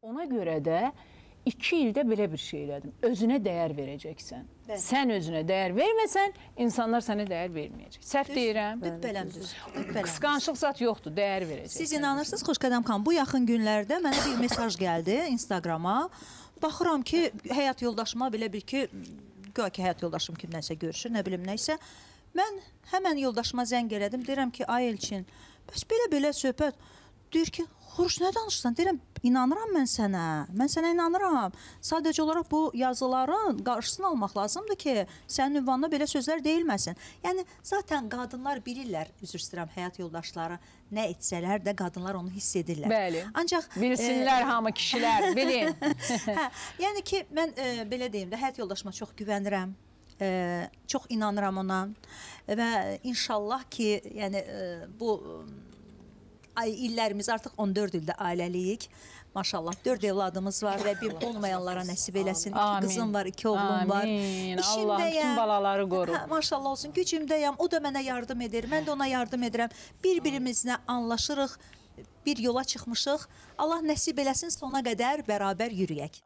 Ona görə də 2 ildə belə bir şey elədim. Özünə dəyər verəcəksən. Bəli. Sən özünə dəyər verməsən, insanlar sənə dəyər verməyəcək. Səhv deyirəm. Lütfələm düz. Lütfələm. Qısqançlıq zət yoxdur, dəyər verəcəksən. Siz inanırsınız Xoşqədəm xanım, bu yaxın günlərdə mənə bir mesaj gəldi Instagrama. Baxıram ki, həyat yoldaşıma belə bir ki, güya ki, həyat yoldaşım kimdənsə görüşür, nə bilim nə isə. Mən həmən yoldaşıma zəng elədim, deyirəm ki, ay Elçin, bəs belə-belə söhbət deyir ki, Xuruş nə danışırsan? Deyirəm, inanıram mən sənə. Mən sənə inanıram. Sadəcə olaraq bu yazıların qarşısını almaq lazımdır ki, sənin ünvanına belə sözlər deyilməsin. Yəni zaten qadınlar bilirlər, üzr istəyirəm, həyat yoldaşları nə etsələr də qadınlar onu hiss edirlər. Bəli. Ancaq Bilsinlər hamı kişilər, bilin. hə, yəni ki, mən e, belə deyim də, həyat yoldaşıma çox güvənirəm. E, çox inanıram ona və inşallah ki, yəni e, bu e, ay illərimiz artıq 14 ildə ailəliyik. Maşallah 4 evladımız var və bir olmayanlara nəsib eləsin. Amin. qızım var, iki oğlum var. Amin. Allah İşimdəyəm. bütün balaları qoru. Hə, maşallah olsun, gücümdəyəm. O da mənə yardım edir. Mən də ona yardım edirəm. Bir-birimizlə anlaşırıq. Bir yola çıxmışıq. Allah nəsib eləsin sona qədər bərabər yürüyək.